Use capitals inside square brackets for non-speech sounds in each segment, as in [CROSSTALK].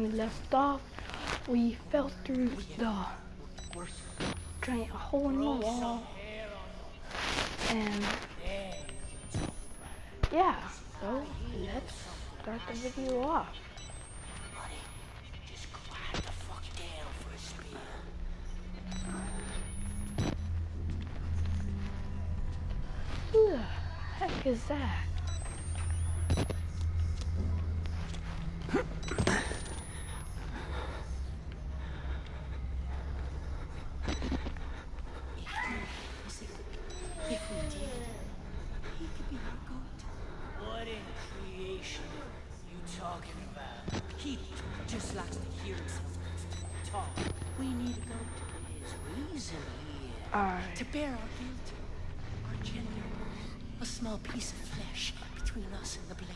we left off, we fell through the giant hole in the wall. And yeah, so let's start the video off. Who the heck is that? Here. To bear our guilt, our gender, a small piece of flesh between us and the blade.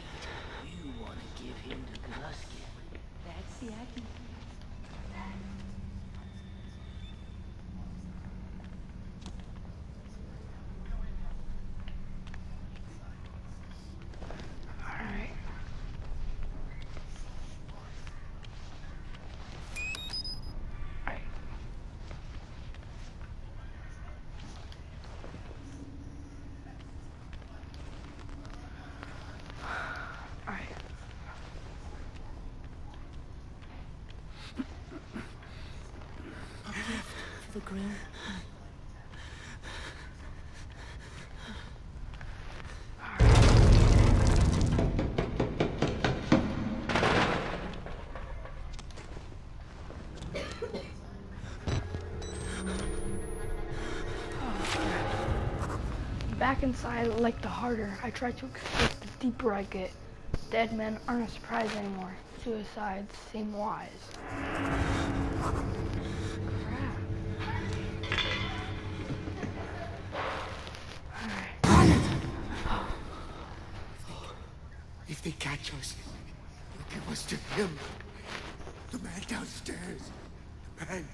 You want to give him to Gluskin. That's the idea. Alright. Alright. Alright. For the groom. Back inside, like the harder I try to escape, the deeper I get. Dead men aren't a surprise anymore. Suicides seem wise. They catch us, they'll give us to him. The man downstairs. The man.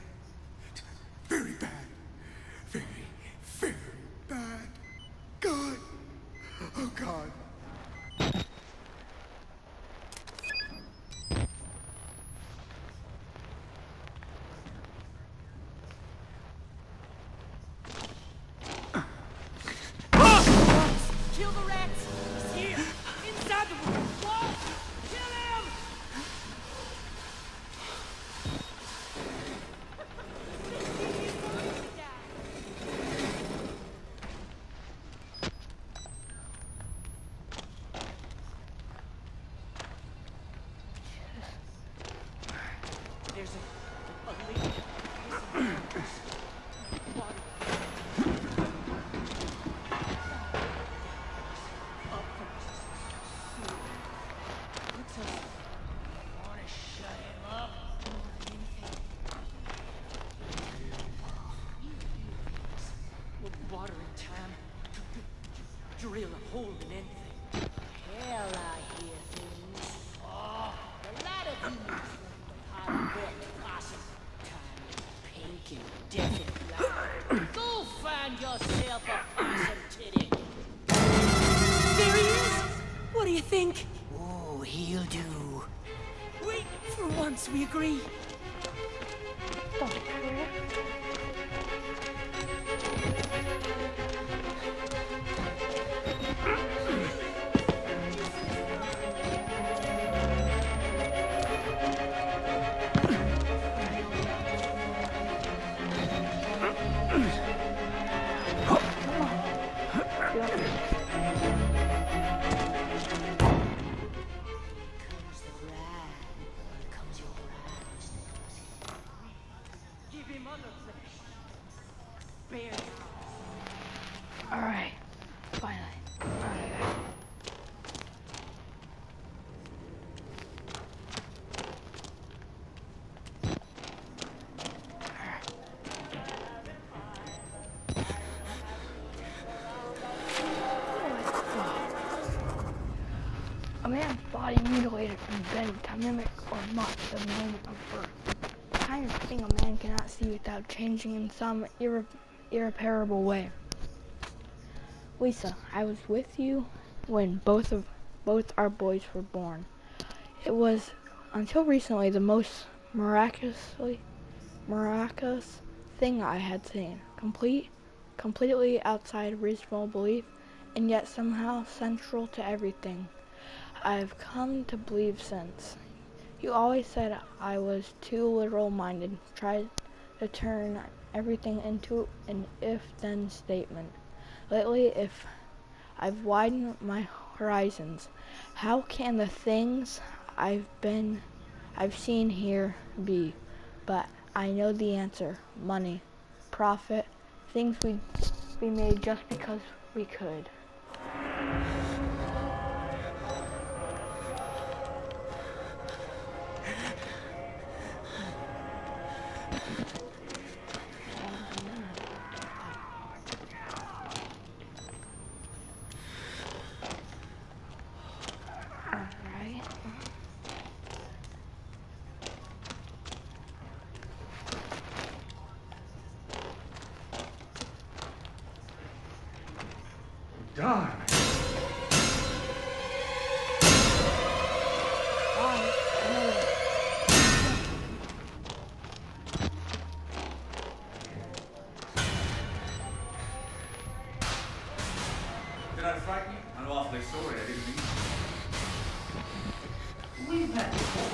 With water and time. Drill a hole in anything. Hell, I hear things. Oh, a lot of these. Hot, wet, possum. Time to pink and death and blind. Go find yourself a possum titty. There he is! What do you think? Oh, he'll do. Wait, for once we agree. And to mimic or mock the moment of birth. The kind of thing a man cannot see without changing in some irre- irreparable way. Lisa, I was with you when both of both our boys were born. It was until recently the most miraculously miraculous thing I had seen. Complete completely outside reasonable belief and yet somehow central to everything I've come to believe since. You always said I was too literal minded, tried to turn everything into an if then statement. Lately, if I've widened my horizons, how can the things I've been, I've seen here be? But I know the answer money, profit, things we we made just because we could. Darn. Alright, another. Did I frighten you? I'm awfully sorry, I didn't mean to. We've met before.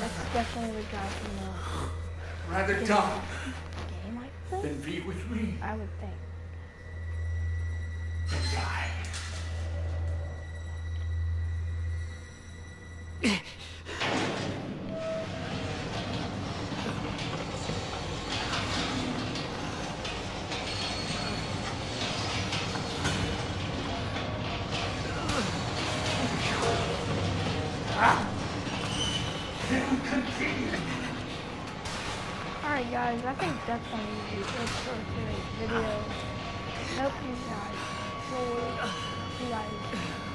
That's definitely the guy from the Rather die game, I think. than be with me. I would think. Than die. [LAUGHS] Alright guys, I think that's gonna be it for today's video. Hope you guys. See you guys